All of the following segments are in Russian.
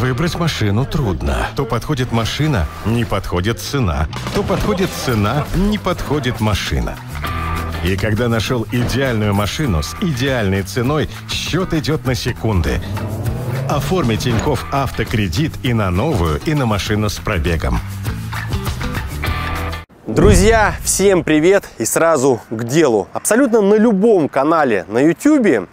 Выбрать машину трудно. То подходит машина, не подходит цена. То подходит цена, не подходит машина. И когда нашел идеальную машину с идеальной ценой, счет идет на секунды. Оформи Тиньков автокредит и на новую, и на машину с пробегом. Друзья, всем привет и сразу к делу. Абсолютно на любом канале на YouTube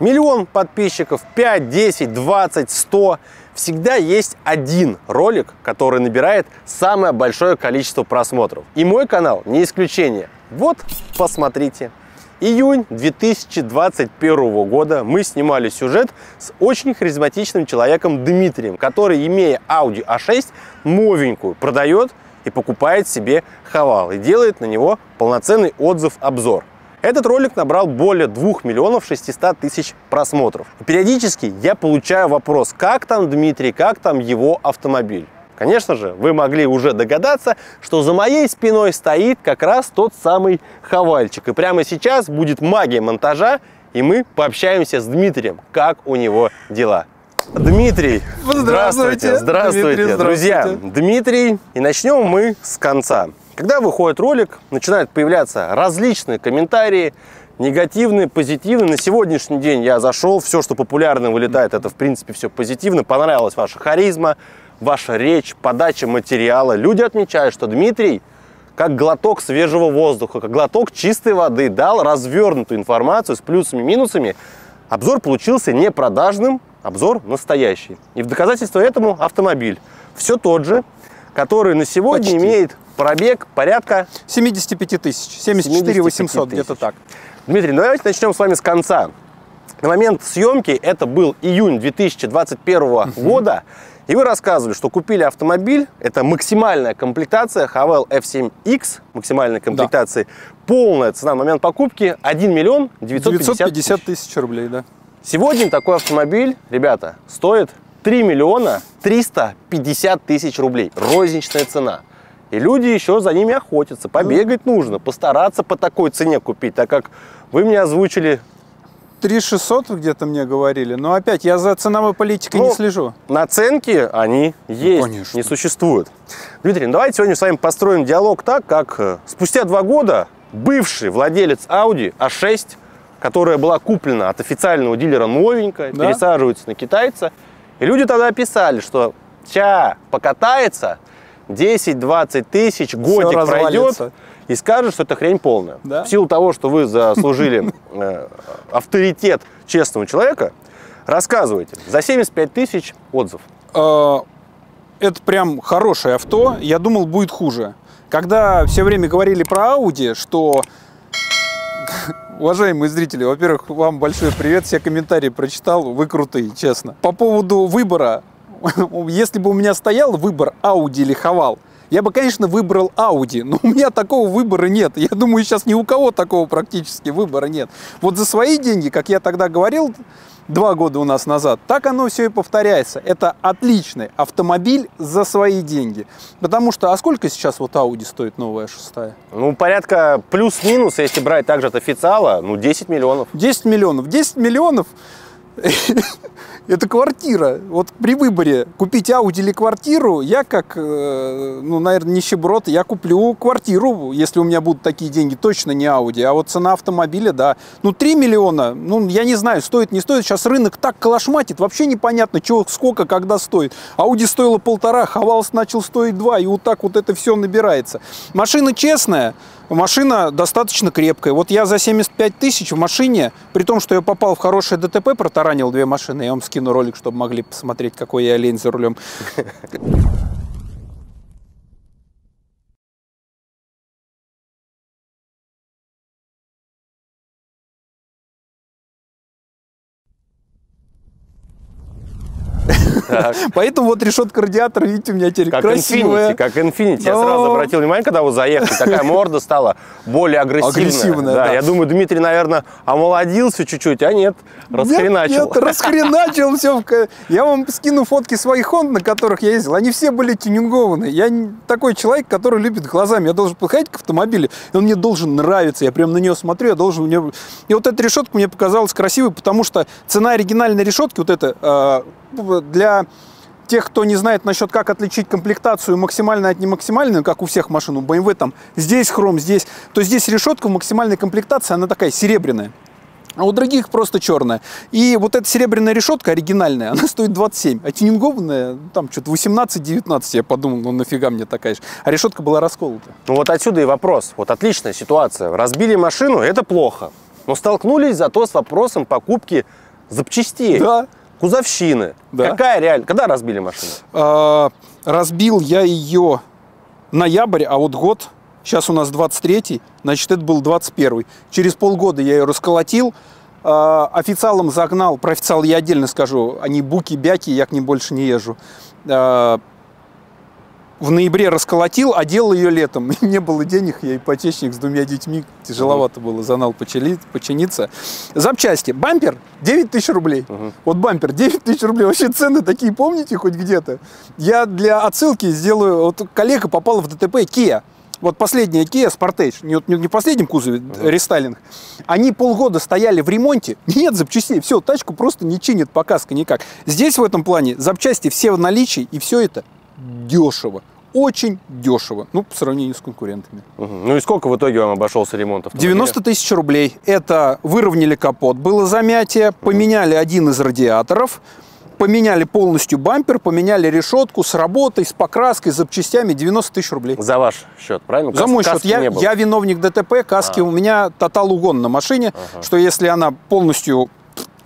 миллион подписчиков, 5, 10, 20, 100 всегда есть один ролик, который набирает самое большое количество просмотров. И мой канал не исключение. Вот, посмотрите. Июнь 2021 года мы снимали сюжет с очень харизматичным человеком Дмитрием, который, имея Audi A6 новенькую, продает и покупает себе Хавал и делает на него полноценный отзыв-обзор. Этот ролик набрал более 2 миллионов 600 тысяч просмотров. И периодически я получаю вопрос, как там Дмитрий, как там его автомобиль. Конечно же, вы могли уже догадаться, что за моей спиной стоит как раз тот самый хавальчик. И прямо сейчас будет магия монтажа, и мы пообщаемся с Дмитрием, как у него дела. Дмитрий, здравствуйте, здравствуйте, Дмитрий, друзья. Дмитрий, и начнем мы с конца. Когда выходит ролик, начинают появляться различные комментарии, негативные, позитивные. На сегодняшний день я зашел, все, что популярно вылетает, это в принципе все позитивно. Понравилась ваша харизма, ваша речь, подача материала. Люди отмечают, что Дмитрий как глоток свежего воздуха, как глоток чистой воды дал развернутую информацию с плюсами и минусами. Обзор получился не продажным, обзор настоящий. И в доказательство этому автомобиль. Все тот же, который на сегодня Почти. имеет пробег порядка 75 тысяч, 74 800, где-то так. Дмитрий, ну давайте начнем с вами с конца. На момент съемки, это был июнь 2021 года, и вы рассказывали, что купили автомобиль, это максимальная комплектация Havel F7X, максимальной комплектации, полная цена на момент покупки 1 миллион 950, 950 тысяч. тысяч рублей, да. Сегодня такой автомобиль, ребята, стоит 3 миллиона 350 тысяч рублей. Розничная цена. И люди еще за ними охотятся. Побегать нужно, постараться по такой цене купить, так как вы мне озвучили 3600 где-то мне говорили, но опять я за ценовой политикой не Ну, слежу. Наценки, они есть, конечно. не существуют. Дмитрий, ну давайте сегодня с вами построим диалог так, как э, спустя два года бывший владелец Audi A6, которая была куплена от официального дилера новенькая, Да. пересаживается на китайца. И люди тогда писали, что ча покатается, 10-20 тысяч, годик пройдет, и скажет, что это хрень полная. Да. В силу того, что вы заслужили э, авторитет честного человека, рассказывайте. За 75 тысяч отзыв. Э, Это прям хорошее авто, я думал, будет хуже. Когда все время говорили про Audi, что... Уважаемые зрители, во-первых, вам большой привет, все комментарии прочитал, вы крутые, честно. По поводу выбора, если бы у меня стоял выбор Audi или Хавал, я бы, конечно, выбрал Audi, но у меня такого выбора нет. Я думаю, сейчас ни у кого такого практически выбора нет. Вот за свои деньги, как я тогда говорил, два года у нас назад, так оно все и повторяется. Это отличный автомобиль за свои деньги. Потому что, а сколько сейчас вот Audi стоит новая шестая? Ну, порядка плюс-минус, если брать также от официала, ну, 10 миллионов. 10 миллионов. 10 миллионов это квартира. Вот при выборе купить Audi или квартиру, я как, э, ну, наверное, нищеброд, я куплю квартиру, если у меня будут такие деньги, точно не Audi. А вот цена автомобиля, да. Ну, 3 миллиона, ну, я не знаю, стоит, не стоит. Сейчас рынок так калашматит, вообще непонятно, чего, сколько, когда стоит. Audi стоило полтора, Хавалс начал стоить два, и вот так вот это все набирается. Машина честная, Машина достаточно крепкая. Вот я за 75 тысяч в машине, при том, что я попал в хорошее ДТП, протаранил две машины. Я вам скину ролик, чтобы могли посмотреть, какой я олень за рулем. Поэтому вот решетка радиатора, видите, у меня теперь Как красивая. Infinity, как Infinity. Я сразу обратил внимание, когда вы заехали, такая морда стала более агрессивная. Агрессивная, да. Я думаю, Дмитрий, наверное, омолодился чуть-чуть, а нет, расхреначил. Нет, расхреначил все. Я вам скину фотки своих Хонд, на которых я ездил. Они все были тюнингованы. Я такой человек, который любит глазами. Я должен подходить к автомобилю, и он мне должен нравиться. Я прям на нее смотрю, я должен в нее... И вот эта решетка мне показалась красивой, потому что цена оригинальной решетки, вот эта, э, для тех, кто не знает насчет, как отличить комплектацию максимально от немаксимальной, как у всех машин, у BMW там здесь хром, здесь, то здесь решетка в максимальной комплектации, она такая серебряная. А у других просто черная. И вот эта серебряная решетка оригинальная, она стоит 27. А тюнингованная, ну, там что-то 18-19. Я подумал, ну нафига мне такая же. А решетка была расколота. Ну вот отсюда и вопрос. Вот отличная ситуация. Разбили машину, это плохо. Но столкнулись зато с вопросом покупки запчастей. Да. Кузовщины. Да. Какая реально? Когда разбили машину? А, разбил я ее ноябрь, а вот год, сейчас у нас 23 значит, это был 21 Через полгода я ее расколотил, а, официалом загнал, про официал я отдельно скажу, они буки-бяки, я к ним больше не езжу. А, в ноябре расколотил, а делал ее летом. Не было денег, я ипотечник с двумя детьми, тяжеловато было за нал почили- починиться. Запчасти. Бампер 9 тысяч рублей. Вот бампер 9 тысяч рублей. Вообще цены такие, помните хоть где-то? Я для отсылки сделаю, вот коллега попала в ДТП Kia. Вот последняя Kia Sportage, не, не не в последнем кузове, рестайлинг, они полгода стояли в ремонте, нет запчастей, все, тачку просто не чинит показка никак. Здесь в этом плане запчасти все в наличии, и все это дешево. Очень дешево, ну, по сравнению с конкурентами. Ну и сколько в итоге вам обошелся ремонт автомобиля? 90 тысяч рублей. Это выровняли капот, было замятие, поменяли один из радиаторов, поменяли полностью бампер, поменяли решетку с работой, с покраской, с запчастями 90 тысяч рублей. За ваш счет, правильно? За Кас- мой счет. Я, я виновник ДТП, каски А. у меня тотал угон на машине, что если она полностью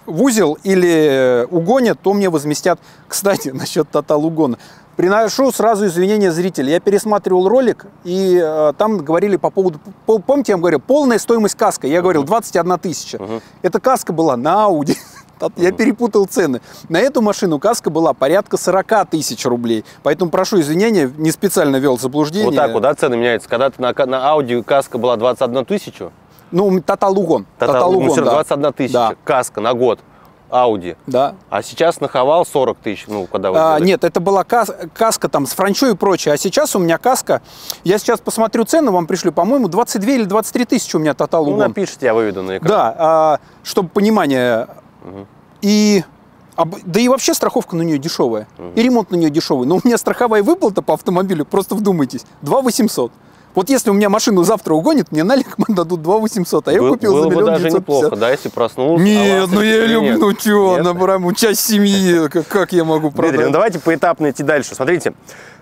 в узел или угонят, то мне возместят. Кстати, насчет тотал угона. Приношу сразу извинения зрителей. Я пересматривал ролик, и э, там говорили по поводу... по- помните, я вам говорил, полная стоимость каска. Я говорил, 21 тысяча. Эта каска была на Audi. Я перепутал цены. На эту машину каска была порядка 40 тысяч рублей. Поэтому прошу извинения, не специально вел заблуждение. Вот так вот, да, цены меняются. Когда ты на, на Audi каска была 21 тысячу, Ну, тотал угон. Тотал, ну, всё равно да. 21 тысяча, Да, каска на год, Audi. да. А сейчас наховал 40 тысяч, ну, когда вы А, нет, это была кас- каска там с франчо и прочее. А сейчас у меня каска, я сейчас посмотрю цены, вам пришлю, по-моему, 22 или 23 тысячи у меня тотал Ну, напишите, я выведу на экран. Да, а, чтобы понимание. И об- да и вообще страховка на нее дешевая. И ремонт на нее дешевый. Но у меня страховая выплата по автомобилю, просто вдумайтесь, 2 800. Вот если у меня машину завтра угонит, мне налик дадут 2 800, а я Был- купил было за бы миллион даже 950. неплохо, да, если проснулся. а Нет, ну я люблю, ну чё, Нет? на прям часть семьи, как, как я могу Дмитрий, ну продать? давайте поэтапно идти дальше. Смотрите,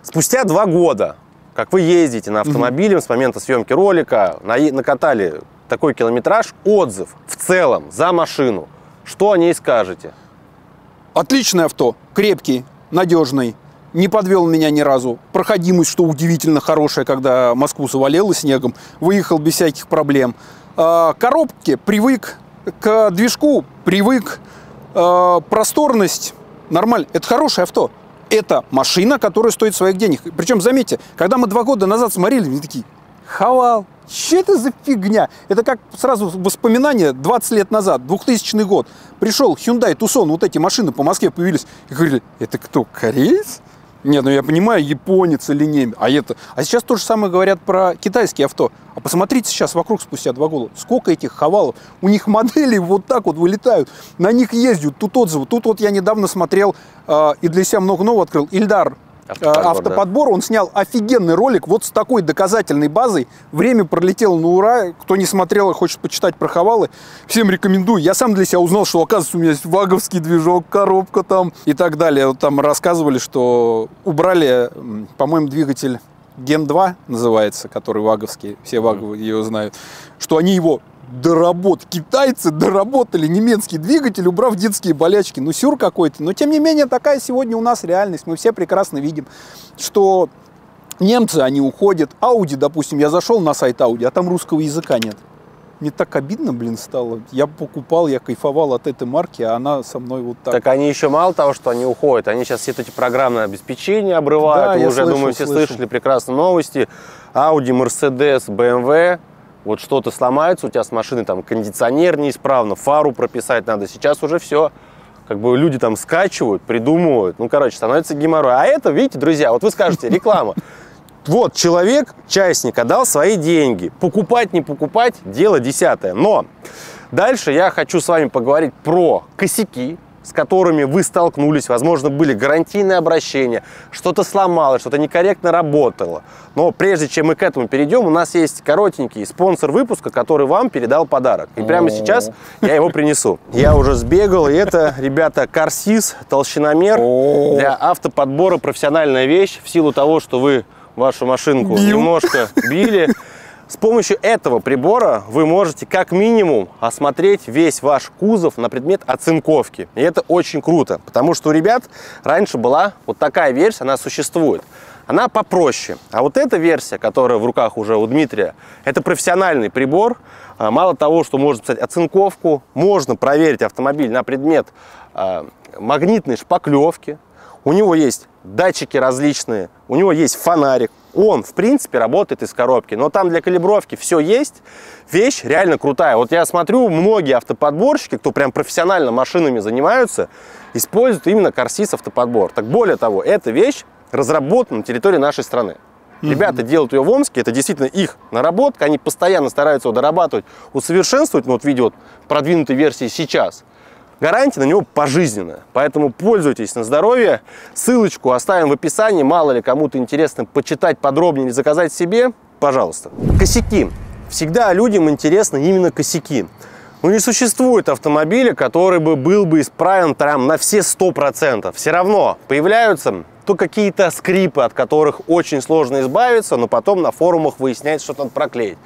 спустя два года, как вы ездите на автомобиле с момента съемки ролика, наи- накатали такой километраж, отзыв в целом за машину. Что о ней скажете? Отличное авто, крепкий, надежный, не подвел меня ни разу. Проходимость, что удивительно хорошая, когда Москву завалило снегом, выехал без всяких проблем. А, Коробки привык, к движку привык, А, просторность нормально. Это хорошее авто. Это машина, которая стоит своих денег. Причем, заметьте, когда мы два года назад смотрели, мы такие, хавал, что это за фигня? Это как сразу воспоминание 20 лет назад, 2000 год. Пришел Hyundai Tucson, вот эти машины по Москве появились. И говорили, это кто, кореец? Нет, ну я понимаю, японец или немец. А, это... а сейчас то же самое говорят про китайские авто. А посмотрите сейчас вокруг спустя два года. Сколько этих хавалов. У них модели вот так вот вылетают. На них ездят. Тут отзывы. Тут вот я недавно смотрел э, и для себя много нового открыл. Ильдар Автоподбор, да. автоподбор. Он снял офигенный ролик вот с такой доказательной базой. Время пролетело на ура. Кто не смотрел и хочет почитать про хавалы, всем рекомендую. Я сам для себя узнал, что, оказывается, у меня есть ваговский движок, коробка там и так далее. Вот там рассказывали, что убрали, по-моему, двигатель Ген 2 называется, который ваговский, все ваговые ее знают, что они его доработ, китайцы доработали немецкий двигатель, убрав детские болячки. Ну, сюр какой-то. Но, тем не менее, такая сегодня у нас реальность. Мы все прекрасно видим, что немцы, они уходят. Ауди, допустим, я зашел на сайт Ауди, а там русского языка нет. Мне так обидно, блин, стало. Я покупал, я кайфовал от этой марки, а она со мной вот так. Так они еще мало того, что они уходят, они сейчас все эти программное обеспечение обрывают. Да, Вы я уже, слышал, думаю, все слышал. слышали прекрасные новости. Audi, Mercedes, BMW. Вот что-то сломается, у тебя с машины там кондиционер неисправно, фару прописать надо. Сейчас уже все. Как бы люди там скачивают, придумывают. Ну, короче, становится геморрой. А это, видите, друзья, вот вы скажете, реклама. Вот человек, частник, отдал свои деньги. Покупать, не покупать, дело десятое. Но дальше я хочу с вами поговорить про косяки, с которыми вы столкнулись, возможно, были гарантийные обращения, что-то сломалось, что-то некорректно работало. Но прежде чем мы к этому перейдем, у нас есть коротенький спонсор выпуска, который вам передал подарок. И прямо сейчас я его принесу. Я уже сбегал, и это, ребята, Карсис, толщиномер для автоподбора профессиональная вещь в силу того, что вы вашу машинку Бил. немножко били. С помощью этого прибора вы можете как минимум осмотреть весь ваш кузов на предмет оцинковки. И это очень круто, потому что у ребят раньше была вот такая версия, она существует. Она попроще. А вот эта версия, которая в руках уже у Дмитрия, это профессиональный прибор. А, Мало того, что можно писать оцинковку, можно проверить автомобиль на предмет а, магнитной шпаклевки. У него есть датчики различные, у него есть фонарик. Он, в принципе, работает из коробки, но там для калибровки все есть. Вещь реально крутая. Вот я смотрю, многие автоподборщики, кто прям профессионально машинами занимаются, используют именно Корсис автоподбор. Так более того, эта вещь разработана на территории нашей страны. Ребята делают ее в Омске, это действительно их наработка, они постоянно стараются его дорабатывать, усовершенствовать, ну вот в виде вот продвинутой версии сейчас. Гарантия на него пожизненная, поэтому пользуйтесь на здоровье. Ссылочку оставим в описании, мало ли кому-то интересно почитать подробнее или заказать себе, пожалуйста. Косяки. Всегда людям интересны именно косяки. Ну не существует автомобиля, который бы был бы исправен прям на все 100%. Все равно появляются то какие-то скрипы, от которых очень сложно избавиться, но потом на форумах выясняется, что надо проклеить.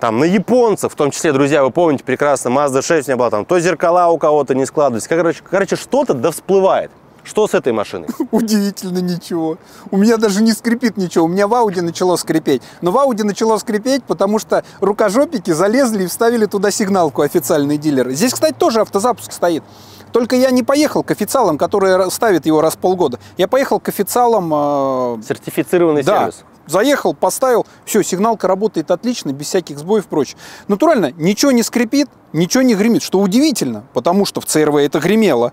Там на японцев, в том числе, друзья, вы помните прекрасно, Mazda 6 у меня была там, то зеркала у кого-то не складывались. Короче, короче что-то да всплывает. Что с этой машиной? Удивительно ничего. У меня даже не скрипит ничего. У меня в Ауди начало скрипеть. Но в Ауди начало скрипеть, потому что рукожопики залезли и вставили туда сигналку официальные дилеры. Здесь, кстати, тоже автозапуск стоит. Только я не поехал к официалам, которые ставят его раз в полгода. Я поехал к официалам... э, Сертифицированный да, сервис. Заехал, поставил, все, сигналка работает отлично, без всяких сбоев и прочее. Натурально, ничего не скрипит, ничего не гремит, что удивительно, потому что в ЦРВ это гремело.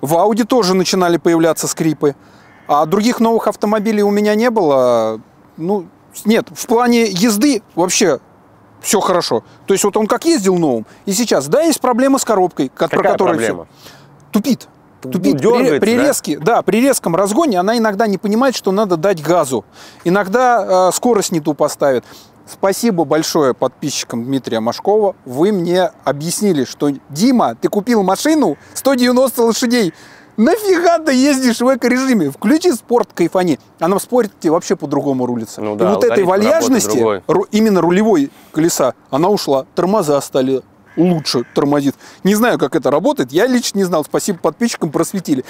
В Ауди тоже начинали появляться скрипы. А других новых автомобилей у меня не было. Ну, нет, в плане езды вообще все хорошо. То есть вот он как ездил новым, и сейчас, да, есть проблема с коробкой, ко- про которую всё- тупит. Тупит. при, при да? резке, да, при резком разгоне она иногда не понимает, что надо дать газу. Иногда э, скорость не ту поставит. Спасибо большое подписчикам Дмитрия Машкова. Вы мне объяснили, что Дима, ты купил машину 190 лошадей. Нафига ты ездишь в эко-режиме? Включи спорт, кайфани. Она в спорте вообще по-другому рулится. Ну И да, вот этой вальяжности, ру- именно рулевой колеса, она ушла. Тормоза стали лучше тормозит. Не знаю, как это работает. Я лично не знал. Спасибо подписчикам, просветили.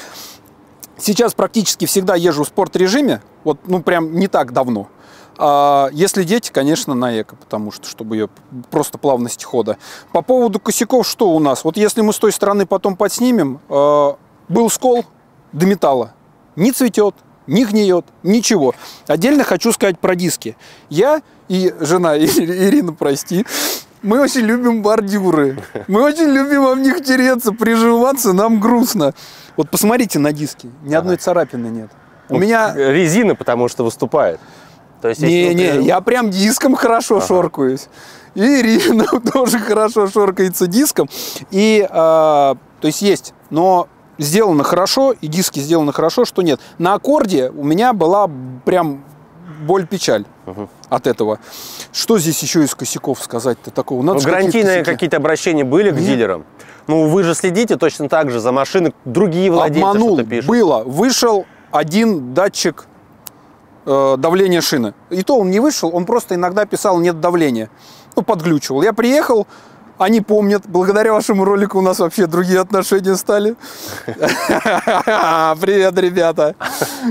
Сейчас практически всегда езжу в спорт-режиме. Вот, ну, прям не так давно. А если дети, конечно, на эко, потому что, чтобы ее просто плавности хода. По поводу косяков, что у нас? Вот если мы с той стороны потом подснимем, э, был скол до металла. Не цветет, не гниет, ничего. Отдельно хочу сказать про диски. Я и жена Ирина, прости, мы очень любим бордюры. Мы очень любим об них тереться, приживаться, нам грустно. Вот посмотрите на диски, ни одной царапины нет. У меня... Резина, потому что выступает. То есть, если, Не-не, например, я прям диском хорошо шоркаюсь. И Ирина тоже хорошо шоркается диском. И, а, то есть есть, но сделано хорошо, и диски сделаны хорошо, что нет. На аккорде у меня была прям боль-печаль от этого. Что здесь еще из косяков сказать-то такого? Надо Ну, какие-то гарантийные какие-то обращения были к Нет. дилерам? Ну, вы же следите точно так же за машиной, другие владельцы Обманул. пишут. Было. Вышел один датчик э, давления шины. И то он не вышел, он просто иногда писал нет давления. Ну, подглючивал. Я приехал, они помнят. Благодаря вашему ролику у нас вообще другие отношения стали. Привет, ребята.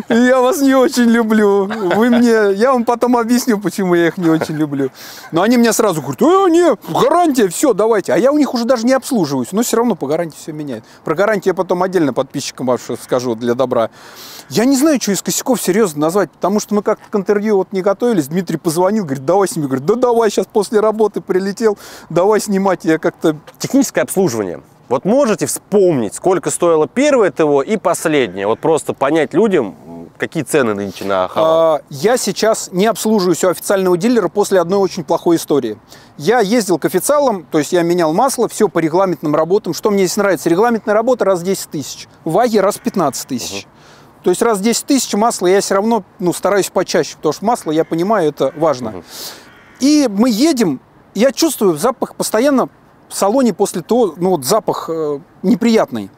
Я вас не очень люблю. Вы мне... Я вам потом объясню, почему я их не очень люблю. Но они мне сразу говорят, э, не, гарантия, все, давайте. А я у них уже даже не обслуживаюсь. Но все равно по гарантии все меняет. Про гарантию я потом отдельно подписчикам вашим скажу для добра. Я не знаю, что из косяков серьезно назвать, потому что мы как-то к интервью вот не готовились. Дмитрий позвонил, говорит, давай сними. Говорит, да давай, сейчас после работы прилетел, давай снимать. Я как-то Техническое обслуживание. Вот можете вспомнить, сколько стоило первое ТО и последнее? Вот просто понять людям, какие цены нынче на Хава? А, Я сейчас не обслуживаюсь у официального дилера после одной очень плохой истории. Я ездил к официалам, то есть я менял масло, все по регламентным работам. Что мне здесь нравится? Регламентная работа раз в 10 тысяч, ваги раз в 15 тысяч. То есть раз в 10 тысяч масла я все равно ну, стараюсь почаще, потому что масло, я понимаю, это важно. И мы едем, я чувствую запах постоянно в салоне после того, ну вот запах э, неприятный.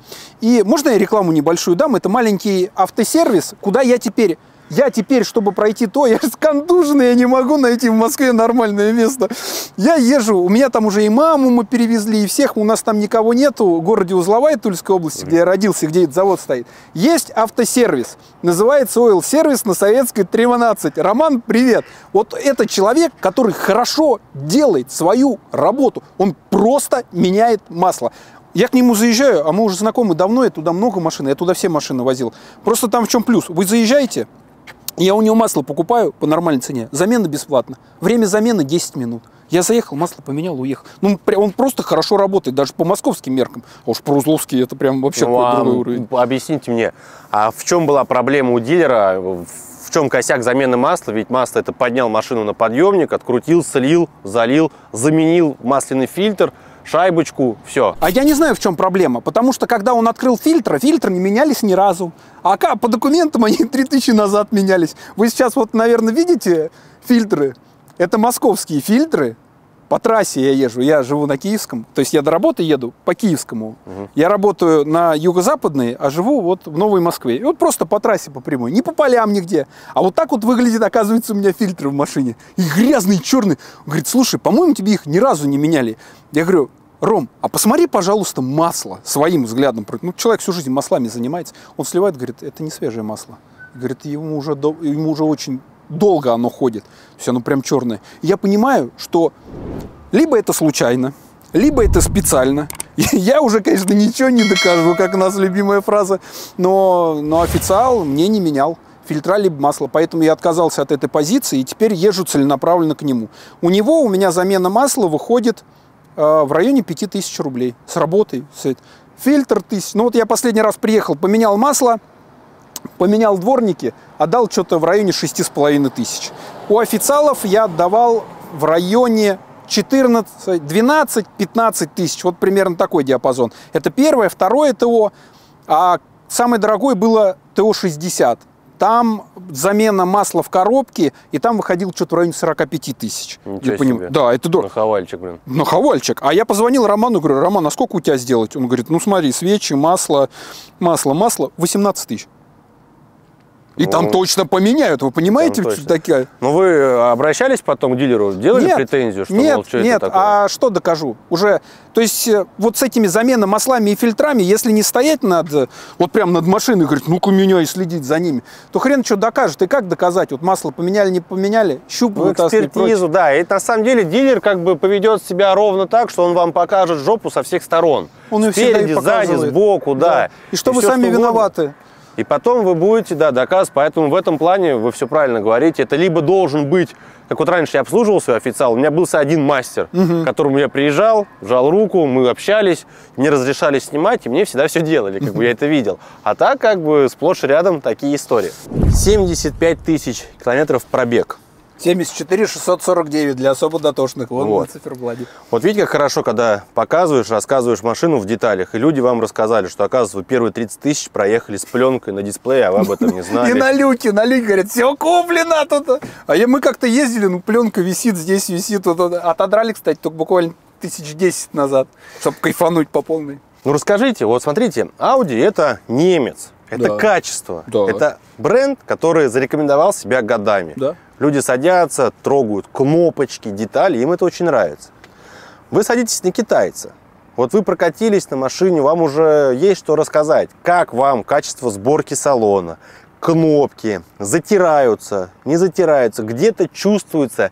И можно я рекламу небольшую дам? Это маленький автосервис, куда я теперь я теперь, чтобы пройти то, я скандуженный, я не могу найти в Москве нормальное место. Я езжу, у меня там уже и маму мы перевезли, и всех, у нас там никого нету, в городе Узловая Тульской области, где я родился, где этот завод стоит. Есть автосервис, называется Oil Сервис на Советской 312. Роман, привет. Вот это человек, который хорошо делает свою работу. Он просто меняет масло. Я к нему заезжаю, а мы уже знакомы давно, я туда много машин, я туда все машины возил. Просто там в чем плюс? Вы заезжаете, я у него масло покупаю по нормальной цене, замена бесплатно. Время замены 10 минут. Я заехал, масло поменял, уехал. Ну, он просто хорошо работает, даже по московским меркам. А уж по-узловски это прям вообще Ну, а другой уровень. Объясните мне, а в чем была проблема у дилера? В чем косяк замены масла? Ведь масло это поднял машину на подъемник, открутил, слил, залил, заменил масляный фильтр, шайбочку, все. А я не знаю, в чем проблема, потому что когда он открыл фильтры, фильтры не менялись ни разу. А по документам они 3000 назад менялись. Вы сейчас вот, наверное, видите фильтры? Это московские фильтры. По трассе я езжу, я живу на Киевском, то есть я до работы еду по Киевскому. Я работаю на юго-западной, а живу вот в Новой Москве. И вот просто по трассе по прямой, не по полям нигде. А вот так вот выглядит, оказывается, у меня фильтры в машине. И грязные, черные. Он говорит, слушай, по-моему, тебе их ни разу не меняли. Я говорю, Ром, а посмотри, пожалуйста, масло своим взглядом. Ну, человек всю жизнь маслами занимается. Он сливает, говорит, это не свежее масло. Говорит, ему уже, до- ему уже очень долго оно ходит. То есть оно прям черное. Я понимаю, что либо это случайно, либо это специально. Я уже, конечно, ничего не докажу, как у нас любимая фраза, но, но официал мне не менял фильтра либо масло, поэтому я отказался от этой позиции и теперь езжу целенаправленно к нему. У него у меня замена масла выходит э, в районе 5000 рублей с работой. с Фильтр тысяч. Ну вот я последний раз приехал, поменял масло, поменял дворники, отдал что-то в районе 6,5 тысяч. У официалов я отдавал в районе 14, 12, 15 тысяч. Вот примерно такой диапазон. Это первое. Второе ТО. А самое дорогое было ТО-60. Там замена масла в коробке, и там выходил что-то в районе 45 тысяч. Для поним-. Да, это дорого. Наховальчик, блин. Хавальчик. А я позвонил Роману, говорю, Роман, а сколько у тебя сделать? Он говорит, ну смотри, свечи, масло, масло, масло, 18 тысяч. И там Ну, точно поменяют, вы понимаете, там что такая? Ну вы обращались потом к дилеру, делали нет, претензию, что нет, мол, что нет, это такое? а что докажу? Уже, то есть э, вот с этими заменой маслами и фильтрами, если не стоять над, э, вот прям над машиной, говорит, ну-ка меня и следить за ними, то хрен что докажет. И как доказать? Вот масло поменяли, не поменяли, щуп Ну, экспертизу, да. И на самом деле дилер как бы поведет себя ровно так, что он вам покажет жопу со всех сторон. Он её всегда и Спереди, сзади, сбоку, да. И что вы всё, сами угодно. виноваты. И потом вы будете, да, доказывать. Поэтому в этом плане вы все правильно говорите. Это либо должен быть, как вот раньше я обслуживал свой официал, у меня был один мастер, к которому я приезжал, жал руку, мы общались, мне разрешали снимать, и мне всегда все делали, как бы я это видел. А так как бы сплошь и рядом такие истории. 75 тысяч километров пробег. 74 649 для особо дотошных. Вон Вот. на циферблате. Вот видите, как хорошо, когда показываешь, рассказываешь машину в деталях, и люди вам рассказали, что, оказывается, вы первые 30 тысяч проехали с пленкой на дисплее, а вы об этом не И знали. на люке, на люке, говорят, все куплено тут. А мы как-то ездили, ну, пленка висит, здесь висит. Отодрали, кстати, только буквально тысяч десять назад, чтобы кайфануть по полной. Ну расскажите, вот смотрите, Audi это немец, это Да. качество, Да. это бренд, который зарекомендовал себя годами. Да. Люди садятся, трогают кнопочки, детали, им это очень нравится. Вы садитесь на китайца. Вот вы прокатились на машине, вам уже есть что рассказать. Как вам качество сборки салона, кнопки, затираются, не затираются, где-то чувствуется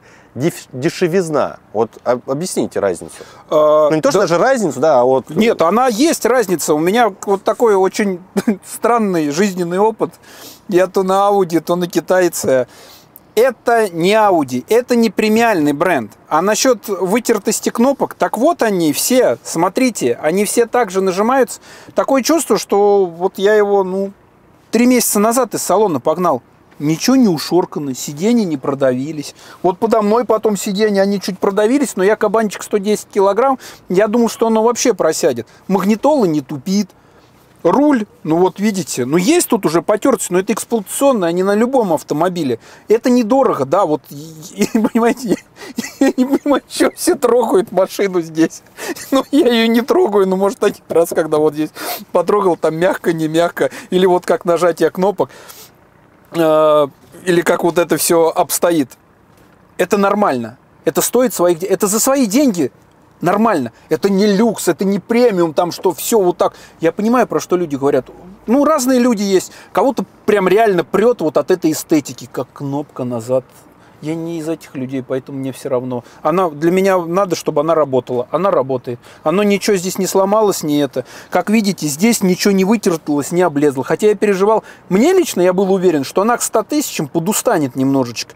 дешевизна. Вот об- объясните разницу. Ну не то, что Да. даже разницу, да, а вот... Нет, она есть разница. У меня вот такой очень странный жизненный опыт. Я то на Ауди, то на китайце. Это не Audi, это не премиальный бренд. А насчет вытертости кнопок, так вот они все, смотрите, они все также нажимаются. Такое чувство, что вот я его, ну, три месяца назад из салона погнал. Ничего не ушоркано, сиденья не продавились. Вот подо мной потом сиденья, они чуть продавились, но я кабанчик 110 килограмм, я думал, что оно вообще просядет. Магнитола не тупит. Руль, ну вот видите, ну есть тут уже потертость, но это эксплуатационно, а не на любом автомобиле. Это недорого, да, вот, и, понимаете, я, я не понимаю, что все трогают машину здесь. Ну, я ее не трогаю, но может один раз, когда вот здесь потрогал, там мягко, не мягко, или вот как нажатие кнопок, э, или как вот это все обстоит. Это нормально. Это стоит своих... Это за свои деньги нормально. Это не люкс, это не премиум, там что все вот так. Я понимаю, про что люди говорят. Ну, разные люди есть. Кого-то прям реально прет вот от этой эстетики, как кнопка назад. Я не из этих людей, поэтому мне все равно. Она для меня надо, чтобы она работала. Она работает. Оно ничего здесь не сломалось, не это. Как видите, здесь ничего не вытерлось, не облезло. Хотя я переживал. Мне лично я был уверен, что она к 100 тысячам подустанет немножечко.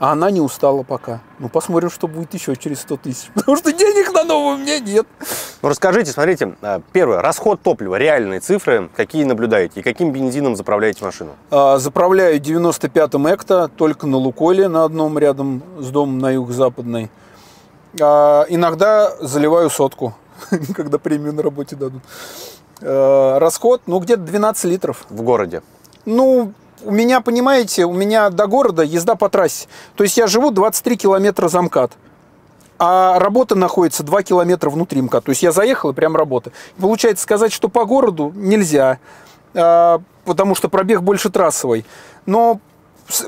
А она не устала пока. Ну, посмотрим, что будет еще через 100 тысяч. Потому что денег на новую у меня нет. Ну, расскажите, смотрите, э, первое, расход топлива, реальные цифры, какие наблюдаете? И каким бензином заправляете машину? А, заправляю 95-м Экто, только на Луколе, на одном рядом с домом на юго-западной. А, иногда заливаю сотку, когда премию на работе дадут. А, расход, ну, где-то 12 литров. В городе? Ну, у меня, понимаете, у меня до города езда по трассе. То есть я живу 23 километра за МКАД. А работа находится 2 километра внутри МКАД. То есть я заехал и прям работа. Получается сказать, что по городу нельзя, а, потому что пробег больше трассовый. Но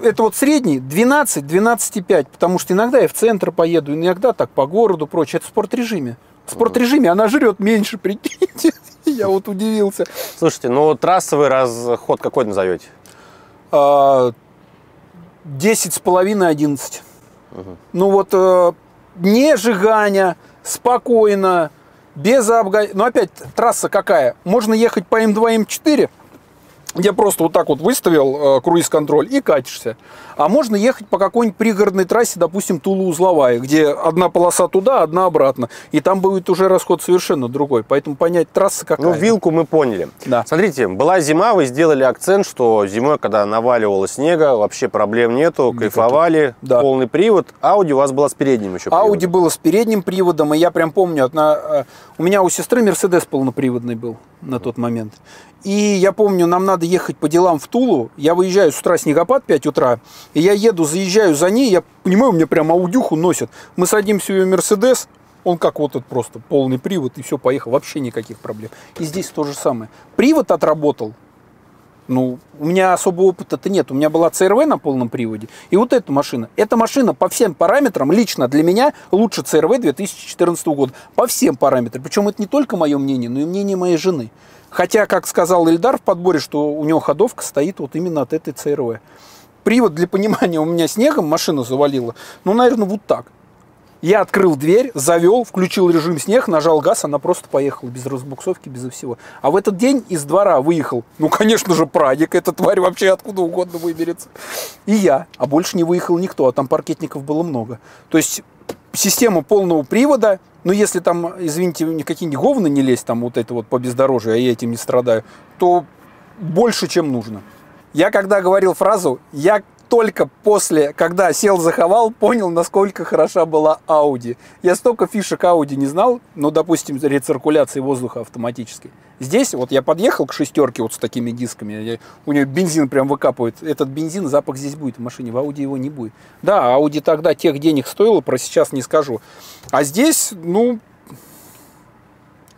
это вот средний 12-12,5, потому что иногда я в центр поеду, иногда так по городу, прочее. Это в спорт-режиме. В спорт-режиме она жрет меньше, прикиньте. Я вот удивился. Слушайте, ну трассовый расход какой назовете? 10 с половиной 11. Угу. Ну вот э, не сжигания, спокойно, без обгонения. Но опять трасса какая? Можно ехать по М2, М4, где просто вот так вот выставил э, круиз-контроль и катишься. А можно ехать по какой-нибудь пригородной трассе, допустим, Тула-Узловая, где одна полоса туда, одна обратно. И там будет уже расход совершенно другой. Поэтому понять трасса какая. Ну, вилку мы поняли. Да. Смотрите, была зима, вы сделали акцент, что зимой, когда наваливало снега, вообще проблем нету, кайфовали, да. полный привод. Ауди у вас была с передним еще приводом. Ауди было с передним приводом, и я прям помню, одна, э, у меня у сестры Мерседес полноприводный был на тот момент. И я помню, нам надо ехать по делам в Тулу. Я выезжаю с утра снегопад 5 утра. И я еду, заезжаю за ней. Я понимаю, у меня прям аудюху носят. Мы садимся в ее Мерседес. Он как вот этот просто полный привод. И все, поехал. Вообще никаких проблем. И здесь то же самое. Привод отработал. Ну, у меня особого опыта-то нет. У меня была CRV на полном приводе. И вот эта машина. Эта машина по всем параметрам, лично для меня, лучше CRV 2014 года. По всем параметрам. Причем это не только мое мнение, но и мнение моей жены. Хотя, как сказал Ильдар в подборе, что у него ходовка стоит вот именно от этой ЦРВ. Привод для понимания у меня снегом машину завалила, ну, наверное, вот так. Я открыл дверь, завел, включил режим снег, нажал газ, она просто поехала без разбуксовки, без всего. А в этот день из двора выехал, ну, конечно же, прадик, эта тварь вообще откуда угодно выберется. И я, а больше не выехал никто, а там паркетников было много. То есть система полного привода, ну, если там, извините, никакие говны не лезть, там вот это вот по бездорожью, а я этим не страдаю, то больше, чем нужно. Я когда говорил фразу, я только после, когда сел заховал, понял, насколько хороша была Audi. Я столько фишек Audi не знал, ну, допустим, рециркуляции воздуха автоматической. Здесь вот я подъехал к шестерке вот с такими дисками, я, у нее бензин прям выкапывает. Этот бензин, запах здесь будет в машине, в Audi его не будет. Да, Audi тогда тех денег стоило, про сейчас не скажу. А здесь, ну,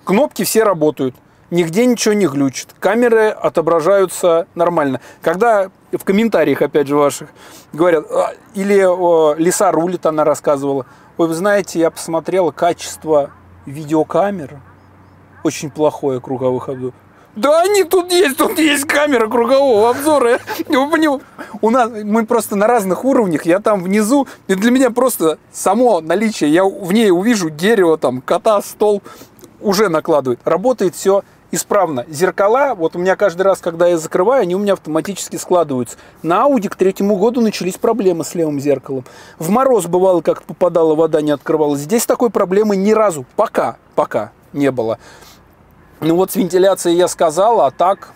кнопки все работают. Нигде ничего не глючит. Камеры отображаются нормально. Когда в комментариях, опять же, ваших говорят, «А, или о, лиса рулит, она рассказывала. Ой, вы знаете, я посмотрела качество видеокамер очень плохое круговых обзоров. Да они тут есть, тут есть камера кругового обзора. У нас мы просто на разных уровнях. Я там внизу, и для меня просто само наличие, я в ней увижу дерево, там кота, стол, уже накладывает. Работает все исправно. Зеркала, вот у меня каждый раз, когда я закрываю, они у меня автоматически складываются. На Audi к третьему году начались проблемы с левым зеркалом. В мороз бывало, как попадала вода, не открывалась. Здесь такой проблемы ни разу, пока, пока не было. Ну вот с вентиляцией я сказал, а так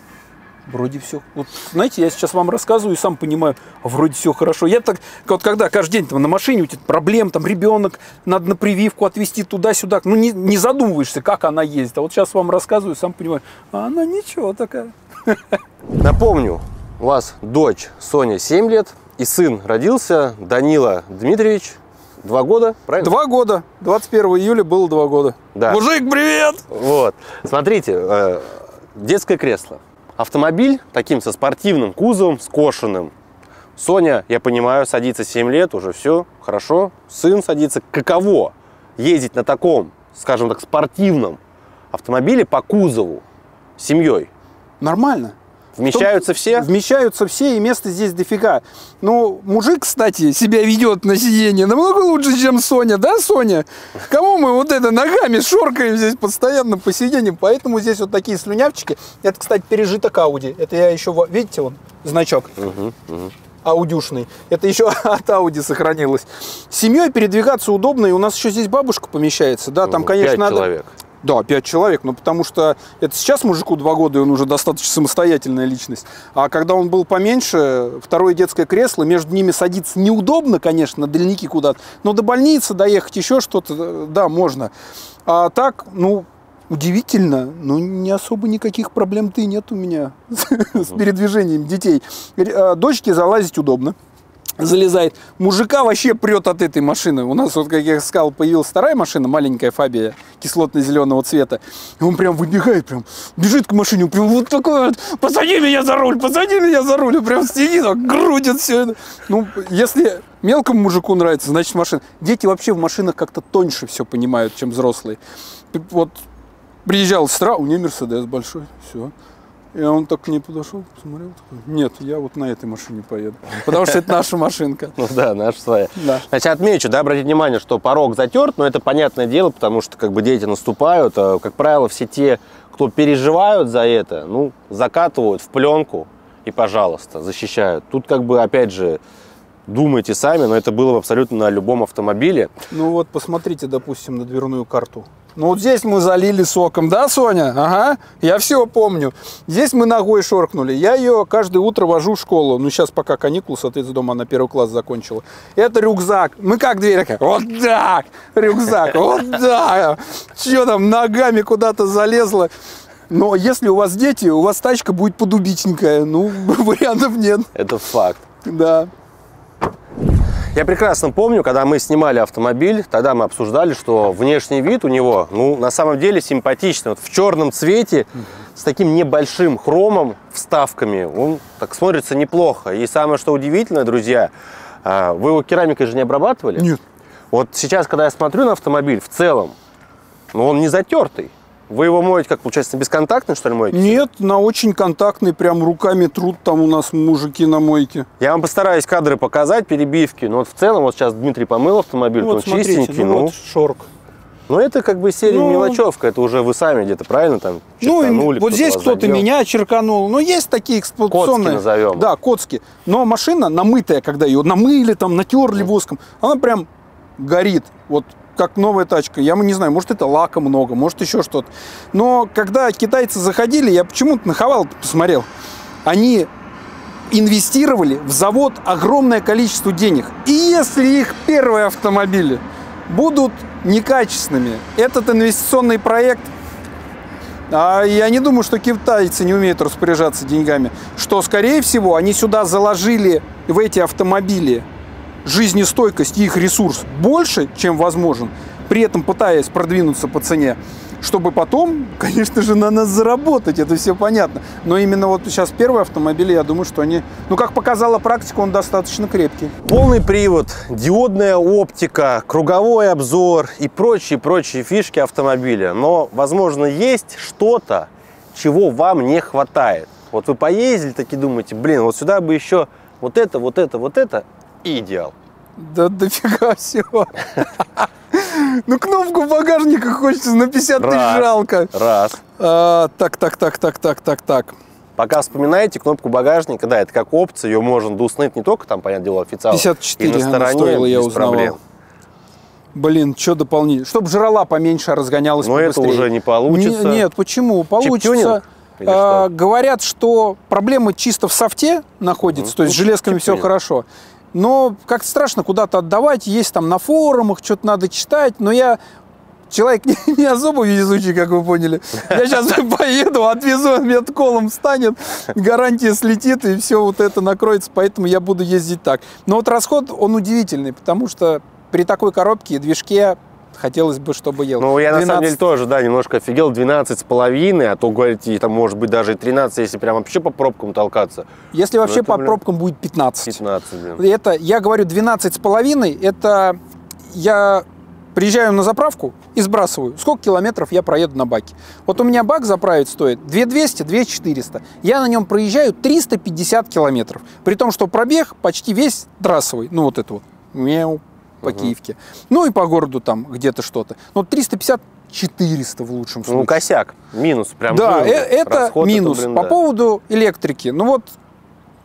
Вроде все. Вот, знаете, я сейчас вам рассказываю и сам понимаю, а вроде все хорошо. Я так, вот когда каждый день там, на машине у тебя проблем, там ребенок, надо на прививку отвезти туда-сюда, ну не, не задумываешься, как она ездит. А вот сейчас вам рассказываю, сам понимаю, а она ничего такая. Напомню, у вас дочь Соня 7 лет и сын родился Данила Дмитриевич 2 года, правильно? Два года. 21 июля было два года. Да. Мужик, привет! Вот. Смотрите, э, детское кресло. Автомобиль таким со спортивным кузовом, скошенным. Соня, я понимаю, садится 7 лет, уже все, хорошо. Сын садится. Каково ездить на таком, скажем так, спортивном автомобиле по кузову с семьей? Нормально. Вмещаются все? Вмещаются все, и места здесь дофига. Ну, мужик, кстати, себя ведет на сиденье намного лучше, чем Соня, да, Соня? Кому мы вот это ногами шоркаем здесь постоянно по сиденьям? Поэтому здесь вот такие слюнявчики. Это, кстати, пережиток Ауди. Это я еще, видите, он, значок. Аудюшный. Это еще от Ауди сохранилось. С семьей передвигаться удобно, и у нас еще здесь бабушка помещается. Да, там, Мгм. конечно, надо... человек. Да, пять человек, но потому что это сейчас мужику два года, и он уже достаточно самостоятельная личность. А когда он был поменьше, второе детское кресло, между ними садиться неудобно, конечно, на дальники куда-то, но до больницы доехать еще что-то, да, можно. А так, ну, удивительно, ну, не особо никаких проблем-то и нет у меня с передвижением детей. Э, Дочке залазить удобно залезает. Мужика вообще прет от этой машины. У нас, вот, как я сказал, появилась вторая машина, маленькая Фабия, кислотно-зеленого цвета. И он прям выбегает, прям бежит к машине, прям вот такой вот, посади меня за руль, посади меня за руль. Прям сидит, так, грудит все это. Ну, если мелкому мужику нравится, значит машина. Дети вообще в машинах как-то тоньше все понимают, чем взрослые. Вот приезжал сестра, у нее Мерседес большой, все. И он так к ней подошел, посмотрел, такой, нет, я вот на этой машине поеду. Потому что это наша машинка. Ну да, наша своя. Да. Значит, отмечу, да, обратите внимание, что порог затерт, но это понятное дело, потому что как бы дети наступают. а, Как правило, все те, кто переживают за это, ну, закатывают в пленку и, пожалуйста, защищают. Тут как бы, опять же, думайте сами, но это было бы абсолютно на любом автомобиле. Ну вот, посмотрите, допустим, на дверную карту. Ну вот здесь мы залили соком, да, Соня? Ага, я все помню. Здесь мы ногой шоркнули. Я ее каждое утро вожу в школу. Ну сейчас пока каникулы, соответственно, дома она первый класс закончила. Это рюкзак. Мы как дверь такая? Вот так! Рюкзак, вот так! Че там, ногами куда-то залезла. Но если у вас дети, у вас тачка будет подубитенькая. Ну, вариантов нет. Это факт. Да. Я прекрасно помню, когда мы снимали автомобиль, тогда мы обсуждали, что внешний вид у него, ну, на самом деле симпатичный. Вот в черном цвете, с таким небольшим хромом, вставками, он так смотрится неплохо. И самое, что удивительно, друзья, а, вы его керамикой же не обрабатывали? Нет. Вот сейчас, когда я смотрю на автомобиль в целом, ну, он не затертый. Вы его моете, как получается, на бесконтактный, что ли, моете? Нет, на очень контактный, прям руками труд там у нас мужики на мойке. Я вам постараюсь кадры показать, перебивки, но вот в целом, вот сейчас Дмитрий помыл автомобиль, Ну, он вот смотрите, чистенький, ну, ну, вот шорк. Ну, это как бы серия Ну, мелочевка, это уже вы сами где-то, правильно, там, Ну, вот здесь вас кто-то меня черканул. Ну, есть такие эксплуатационные. назовем. Да, коцки. Но машина намытая, когда ее намыли, там, натерли воском, она прям горит. Вот как новая тачка. Я не знаю, может, это лака много, может, еще что-то. Но когда китайцы заходили, я почему-то на Хавал посмотрел. Они инвестировали в завод огромное количество денег. И если их первые автомобили будут некачественными, этот инвестиционный проект а я не думаю, что китайцы не умеют распоряжаться деньгами. Что, скорее всего, они сюда заложили в эти автомобили жизнестойкость и их ресурс больше, чем возможен, при этом пытаясь продвинуться по цене, чтобы потом, конечно же, на нас заработать, это все понятно. Но именно вот сейчас первые автомобили, я думаю, что они, ну, как показала практика, он достаточно крепкий. Полный привод, диодная оптика, круговой обзор и прочие-прочие фишки автомобиля. Но, возможно, есть что-то, чего вам не хватает. Вот вы поездили, такие думаете, блин, вот сюда бы еще вот это, вот это, вот это и идеал. Да дофига всего. Ну, кнопку багажника хочется на 50 тысяч жалко. Раз. А, Так, так, так, так, так, так, так. Пока вспоминаете кнопку багажника, да, это как опция, ее можно доуснуть не только там, понятное дело, официал. 54 и на стороне стоила, я без узнавал. проблем. Блин, что дополнительно? Чтобы жрала поменьше, а разгонялась Но это побыстрее. уже не получится. Не- нет, почему? Получится. А, что? говорят, что проблема чисто в софте находится, Мгм. то есть с Ну, железками все хорошо. Но как-то страшно куда-то отдавать, есть там на форумах, что-то надо читать, но я человек не, не особо везучий, как вы поняли. Я сейчас поеду, отвезу, он мне колом станет, гарантия слетит, и все вот это накроется, поэтому я буду ездить так. Но вот расход, он удивительный, потому что при такой коробке и движке хотелось бы, чтобы ел. Ну, я на самом 12 деле тоже, да, немножко офигел. 12 с половиной, а то, говорите, там может быть даже и 13, если прям вообще по пробкам толкаться. Если вообще это, по блин, пробкам будет 15. 15, блин. Это, я говорю, 12 с половиной, это я приезжаю на заправку и сбрасываю, сколько километров я проеду на баке. Вот у меня бак заправить стоит 2200, 2400. Я на нем проезжаю 350 километров. При том, что пробег почти весь трассовый. Ну, вот это вот. Мяу, по Киевке. Ну, и по городу там где-то что-то. Ну, 350 400 в лучшем случае. Ну, косяк, минус, прям Да, жирный. э- это Расход минус. блин, По да. поводу электрики. Ну вот,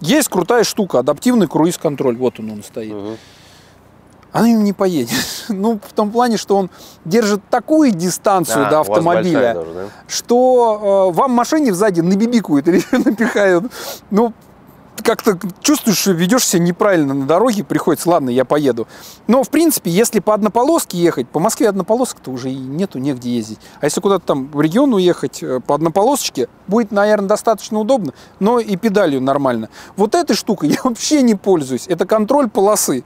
есть крутая штука, адаптивный круиз-контроль. Вот он, он стоит. Мгм. А на нем не поедешь. Ну, в том плане, что он держит такую дистанцию А, до автомобиля, даже, да? что э, вам в машине сзади набибикуют или напихают. Ну, как-то чувствуешь, что ведешь себя неправильно на дороге, приходится, ладно, я поеду. Но, в принципе, если по однополоске ехать, по Москве однополосок-то уже и нету негде ездить. А если куда-то там в регион уехать э, по однополосочке, будет, наверное, достаточно удобно, но и педалью нормально. Вот этой штукой я вообще не пользуюсь. Это контроль полосы.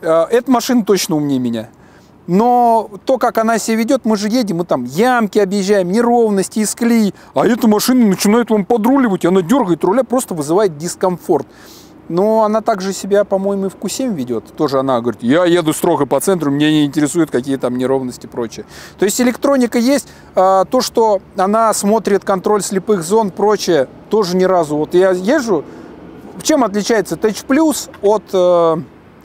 Э, Эта машина точно умнее меня. Но то, как она себя ведет, мы же едем, мы там ямки объезжаем, неровности, искли, а эта машина начинает вам подруливать, она дергает руля, просто вызывает дискомфорт. Но она также себя, по-моему, и в Q7 ведет. Тоже она говорит, я еду строго по центру, меня не интересуют какие там неровности и прочее. То есть электроника есть. а, то, что она смотрит контроль слепых зон, прочее, тоже ни разу. Вот я езжу, чем отличается Touch Plus от, э,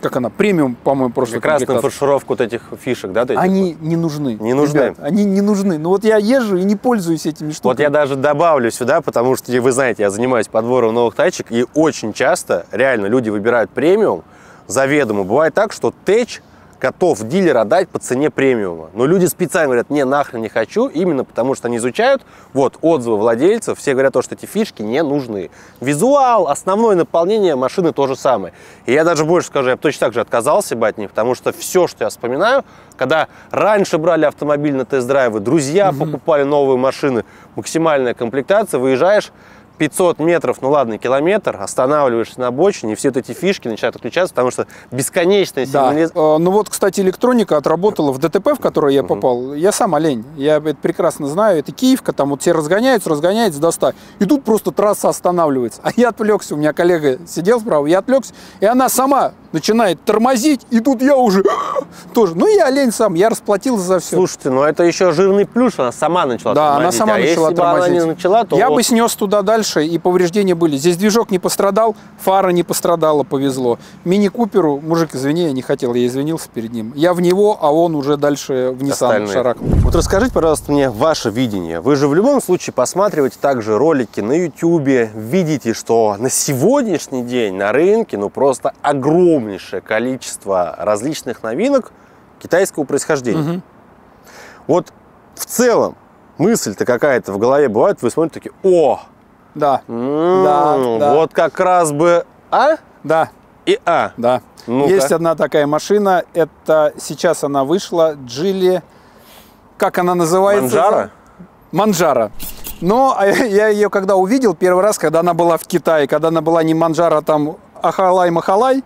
как она, премиум, по-моему, прошлой Как раз на фаршировку вот этих фишек, да? вот этих Они не нужны. Не нужны? Ребят, они не нужны. Ну вот я езжу и не пользуюсь этими штуками. Вот я даже добавлю сюда, потому что, вы знаете, я занимаюсь подбором новых тачек, и очень часто реально люди выбирают премиум заведомо. Бывает так, что тэч готов дилер отдать по цене премиума. Но люди специально говорят, не, нахрен не хочу, именно потому что они изучают, вот, отзывы владельцев, все говорят то, что эти фишки не нужны. Визуал, основное наполнение машины то же самое. И я даже больше скажу, я бы точно так же отказался бы от них, потому что все, что я вспоминаю, когда раньше брали автомобиль на тест-драйвы, друзья покупали новые машины, максимальная комплектация, выезжаешь, 500 метров, ну ладно, километр, останавливаешься на обочине, и все вот эти фишки начинают отключаться, потому что бесконечная Да. сигнализ- Э, Ну вот, кстати, электроника отработала в ДТП, в которое я попал. Я сам олень. Я это прекрасно знаю. Это Киевка, там вот все разгоняются, разгоняются до 100. И тут просто трасса останавливается. А я отвлекся, у меня коллега сидел справа, я отвлекся, и она сама начинает тормозить, и тут я уже тоже. Ну, я олень сам, я расплатился за все. Слушайте, ну это еще жирный плюс, она сама начала Да, она тормозить. сама а начала если бы тормозить. она не начала, то Я вот бы снес туда дальше, и повреждения были. Здесь движок не пострадал, фара не пострадала, повезло. Мини-куперу, мужик, извини, я не хотел, я извинился перед ним. Я в него, а он уже дальше в Nissan шарахнул. Вот расскажите, пожалуйста, мне ваше видение. Вы же в любом случае посматриваете также ролики на YouTube, видите, что на сегодняшний день на рынке ну просто огромнейшее количество различных новинок китайского происхождения. Мгм. Вот в целом мысль-то какая-то в голове бывает, вы смотрите такие, о, Да, м, Да, да. вот как раз бы А да, и А. да. Ну-ка. Есть одна такая машина, это сейчас она вышла, Джили, как она называется? Манжара? Манжара. Но а я ее когда увидел первый раз, когда она была в Китае, когда она была не Манжара, а там Ахалай-Махалай,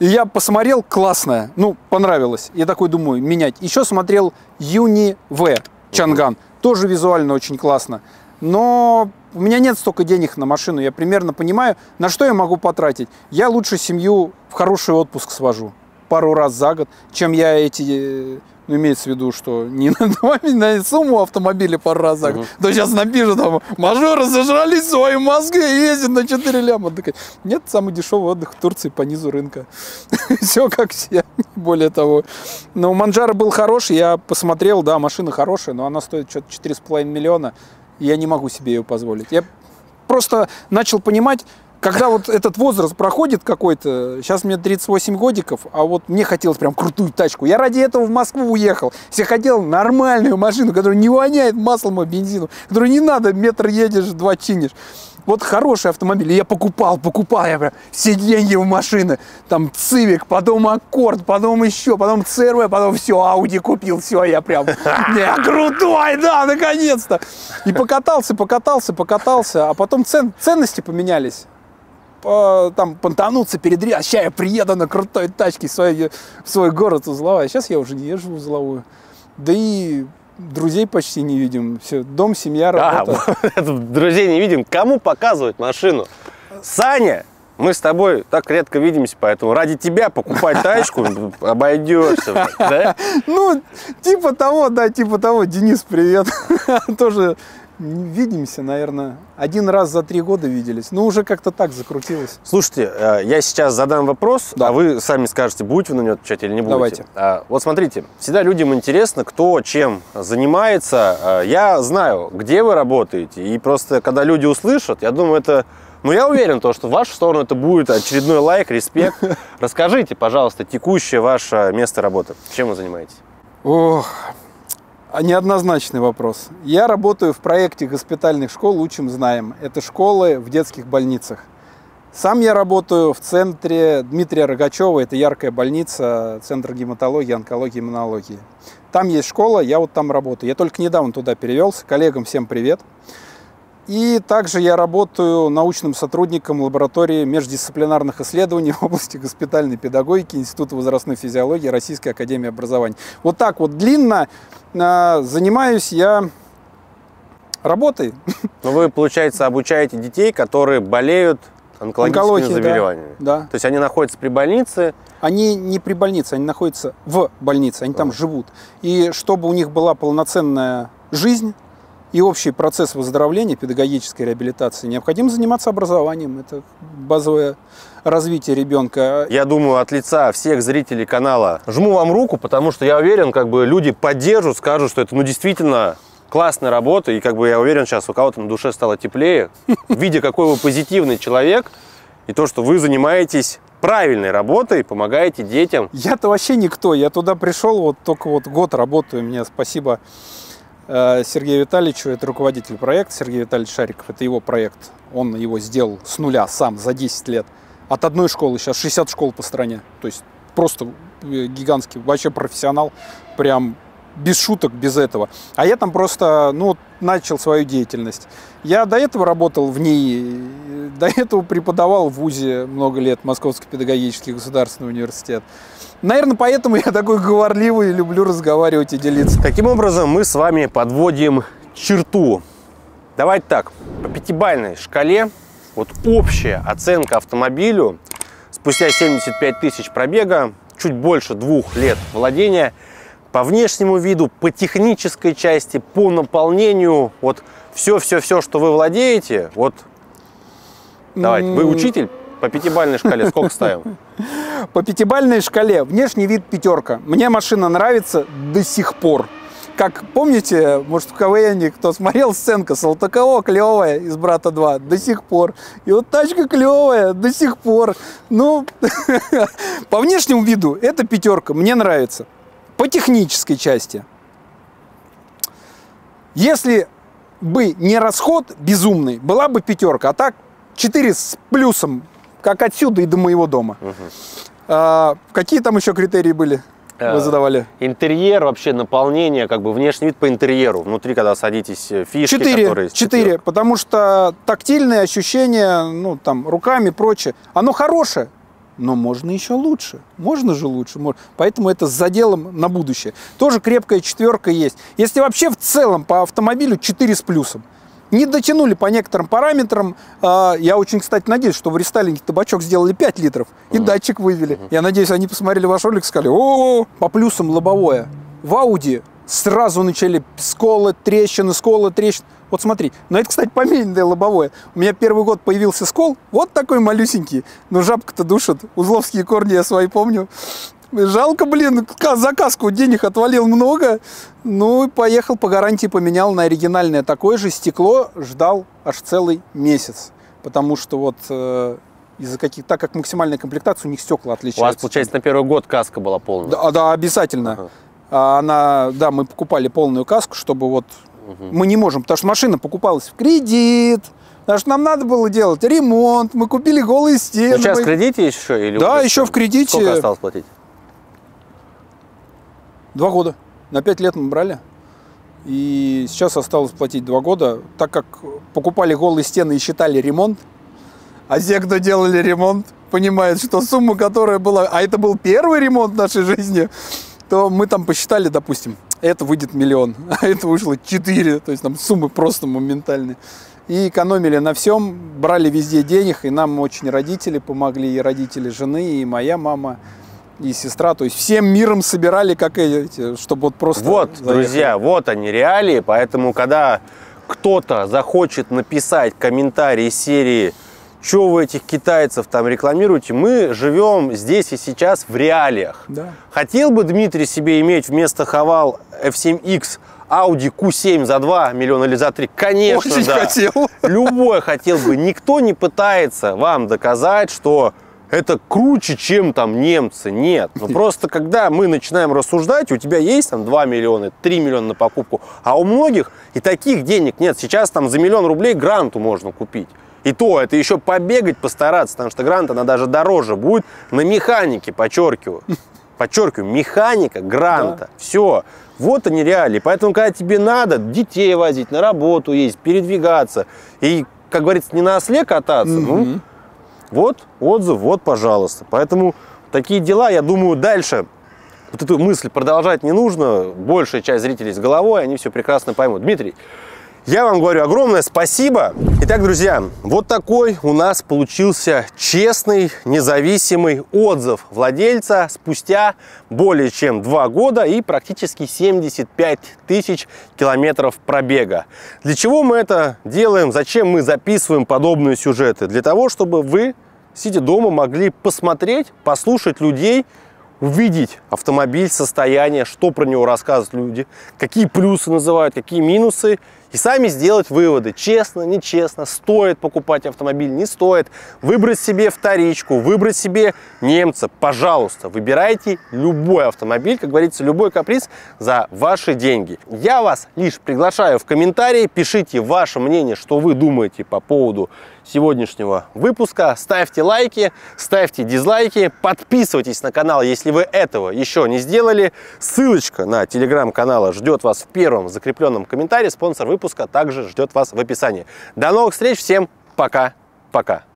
и я посмотрел, классная, ну, понравилось. Я такой думаю, менять. Еще смотрел Юни В, Чанган, тоже визуально очень классно. Но у меня нет столько денег на машину, я примерно понимаю, на что я могу потратить. Я лучше семью в хороший отпуск свожу пару раз за год, чем я эти, э, ну, имеется в виду, что не на, два- на сумму автомобиля пару раз за год. То сейчас напишут там, мажоры зажрались в своей Москве и ездят на 4 ляма. Такая, Нет, самый дешевый отдых в Турции по низу рынка. Все как все, более того. Но Манжара был хороший, я посмотрел, да, машина хорошая, но она стоит что-то 4,5 миллиона. Я не могу себе ее позволить. Я просто начал понимать, когда вот этот возраст проходит какой-то, сейчас мне 38 годиков, а вот мне хотелось прям крутую тачку. Я ради этого в Москву уехал. Если хотел нормальную машину, которая не воняет маслом и бензином, которую не надо, метр едешь, два чинишь. Вот хороший автомобиль. И я покупал, покупал, я прям все деньги в машины. Там Цивик, потом Аккорд, потом еще, потом ЦРВ, потом все, Ауди купил, все, я прям, не, крутой, да, наконец-то. И покатался, покатался, покатался, а потом цен, ценности поменялись по- там понтануться перед Рио. Сейчас я приеду на крутой тачке в свой, в свой город узловой. Сейчас я уже не езжу в узловую. Да и друзей почти не видим. Все, дом, семья, А, работа. вот, друзей не видим. Кому показывать машину? Саня, мы с тобой так редко видимся, поэтому ради тебя покупать тачку обойдешься. Да? Ну, типа того, да, типа того. Денис, привет. Тоже видимся, наверное, один раз за три года виделись. Ну, уже как-то так закрутилось. Слушайте, э, я сейчас задам вопрос, Да. а вы сами скажете, будете вы на него отвечать или не будете. Давайте. А, Вот смотрите, всегда людям интересно, кто чем занимается. А, Я знаю, где вы работаете, и просто когда люди услышат, я думаю, это... Ну, я уверен, то, что в вашу сторону это будет очередной лайк, респект. Расскажите, пожалуйста, текущее ваше место работы. Чем вы занимаетесь? Ох, неоднозначный вопрос. Я работаю в проекте госпитальных школ «Учим, знаем». Это школы в детских больницах. Сам я работаю в центре Дмитрия Рогачева. Это яркая больница, центр гематологии, онкологии, иммунологии. Там есть школа, я вот там работаю. Я только недавно туда перевелся. Коллегам всем привет. И также я работаю научным сотрудником лаборатории междисциплинарных исследований в области госпитальной педагогики Института возрастной физиологии Российской академии образования. Вот так вот длинно а, занимаюсь я работой. Ну, вы, получается, обучаете детей, которые болеют онкологическими Онкология, да. заболеваниями. Да. То есть они находятся при больнице, Они не при больнице, они находятся в больнице, они там живут. И чтобы у них была полноценная жизнь и общий процесс выздоровления, педагогической реабилитации, необходимо заниматься образованием. Это базовое развитие ребенка. Я думаю, от лица всех зрителей канала жму вам руку, потому что я уверен, как бы люди поддержат, скажут, что это ну действительно классная работа, и как бы я уверен, сейчас у кого-то на душе стало теплее, видя, какой вы позитивный человек, и то, что вы занимаетесь правильной работой, помогаете детям. Я-то вообще никто. Я туда пришел, вот только вот год работаю. Мне спасибо Сергею Витальевичу, это руководитель проекта, Сергей Витальевич Шариков, это его проект. Он его сделал с нуля сам за 10 лет. От одной школы сейчас 60 школ по стране. То есть просто э, гигантский, вообще профессионал, прям без шуток, без этого. А я там просто, ну, начал свою деятельность. Я до этого работал в ней, э, до этого преподавал в ВУЗе много лет, Московский педагогический государственный университет. Наверное, поэтому я такой говорливый, люблю разговаривать и делиться. Таким образом, мы с вами подводим черту. Давайте так, по пятибалльной шкале, вот общая оценка автомобилю спустя 75 тысяч пробега, чуть больше двух лет владения, по внешнему виду, по технической части, по наполнению, вот все-все-все, что вы владеете, вот давайте, вы учитель, по пятибалльной шкале сколько ставим? По пятибалльной шкале внешний вид пятерка. Мне машина нравится до сих пор. Как помните, может, в КВН кто смотрел сценка Салтыкова клевая из «Брата 2» до сих пор. И вот тачка клевая до сих пор. Ну, по внешнему виду это пятерка, мне нравится. По технической части. Если бы не расход безумный, была бы пятерка. А так 4 с плюсом, как отсюда и до моего дома. А, какие там еще критерии были? Вы Э, задавали? Интерьер, вообще наполнение, как бы внешний вид по интерьеру. Внутри, когда садитесь, э, фишки, Четыре, которые... есть, четыре, потому что тактильные ощущения, ну там руками, прочее, оно хорошее, но можно еще лучше, можно же лучше, поэтому это с заделом на будущее. Тоже крепкая четверка есть. Если вообще в целом по автомобилю 4 с плюсом, не дотянули по некоторым параметрам. А, Я очень, кстати, надеюсь, что в рестайлинге табачок сделали 5 литров и датчик вывели. Я надеюсь, они посмотрели ваш ролик и сказали, о, по плюсам лобовое. В Ауди сразу начали сколы, трещины, сколы, трещины. Вот смотри, но это, кстати, помененное лобовое. У меня первый год появился скол, вот такой малюсенький, но жабка-то душит. Узловские корни я свои помню. Жалко, блин, ка- за каску денег отвалил много. Ну, поехал по гарантии, поменял на оригинальное такое же. Стекло ждал аж целый месяц. потому что вот э, из-за каких так как максимальная комплектация у них стекла У вас, отличаются. получается, на первый год каска была полная. Да, да, обязательно. Ага. А Она, да, мы покупали полную каску, чтобы вот мы не можем, потому что машина покупалась в кредит, потому что нам надо было делать ремонт, мы купили голые стены. Ну, сейчас мы- в кредите еще? Или Да, еще в кредите. Сколько осталось платить? Два года. На пять лет мы брали. И сейчас осталось платить два года, так как покупали голые стены и считали ремонт. А те, кто делали ремонт, понимают, что сумма, которая была, а это был первый ремонт в нашей жизни, то мы там посчитали, допустим, это выйдет миллион, а это вышло 4, то есть там суммы просто моментальные. И экономили на всем, брали везде денег, и нам очень родители помогли, и родители жены, и моя мама, и сестра, то есть всем миром собирали, как эти, чтобы вот просто... Вот, заехали. друзья, вот они реалии, поэтому когда кто-то захочет написать комментарий серии что вы этих китайцев там рекламируете, мы живем здесь и сейчас в реалиях. Да. Хотел бы Дмитрий себе иметь вместо Хавал F7X Audi Q7 за 2 миллиона или за 3? Конечно, Очень да. хотел. Любой хотел бы. Никто не пытается вам доказать, что это круче, чем там немцы. Нет. Ну просто когда мы начинаем рассуждать, у тебя есть там 2 миллиона, 3 миллиона на покупку, а у многих и таких денег нет. Сейчас там за миллион рублей гранту можно купить. И то, это еще побегать, постараться, потому что грант, она даже дороже будет на механике, подчеркиваю. Подчеркиваю, механика гранта. Все. Вот они реалии. Поэтому, когда тебе надо детей возить, на работу ездить, передвигаться, и, как говорится, не на осле кататься, ну, Мгм. вот отзыв, вот, пожалуйста. Поэтому такие дела, я думаю, дальше вот эту мысль продолжать не нужно. Большая часть зрителей с головой, они все прекрасно поймут. Дмитрий, я вам говорю огромное спасибо. Итак, друзья, вот такой у нас получился честный, независимый отзыв владельца спустя более чем два года и практически 75 тысяч километров пробега. Для чего мы это делаем? Зачем мы записываем подобные сюжеты? Для того, чтобы вы, сидя дома, могли посмотреть, послушать людей, увидеть автомобиль, состояние, что про него рассказывают люди, какие плюсы называют, какие минусы, и сами сделать выводы, честно, нечестно, стоит покупать автомобиль, не стоит, выбрать себе вторичку, выбрать себе немца, пожалуйста, выбирайте любой автомобиль, как говорится, любой каприз за ваши деньги. Я вас лишь приглашаю в комментарии, пишите ваше мнение, что вы думаете по поводу сегодняшнего выпуска. Ставьте лайки, ставьте дизлайки, подписывайтесь на канал, если вы этого еще не сделали. Ссылочка на телеграм-канал ждет вас в первом закрепленном комментарии. Спонсор выпуска также ждет вас в описании. До новых встреч, всем пока-пока.